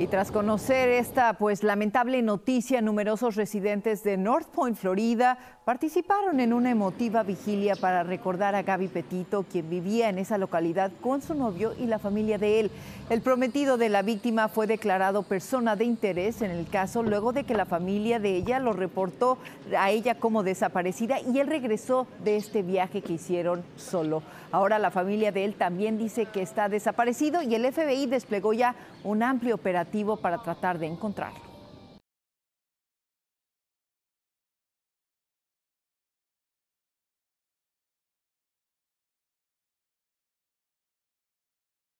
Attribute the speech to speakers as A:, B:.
A: Y tras conocer esta pues lamentable noticia, numerosos residentes de North Point, Florida, participaron en una emotiva vigilia para recordar a Gaby Petito, quien vivía en esa localidad con su novio y la familia de él. El prometido de la víctima fue declarado persona de interés en el caso luego de que la familia de ella lo reportó a ella como desaparecida y él regresó de este viaje que hicieron solo. Ahora la familia de él también dice que está desaparecido y el FBI desplegó ya un amplio operativo para tratar de encontrarlo.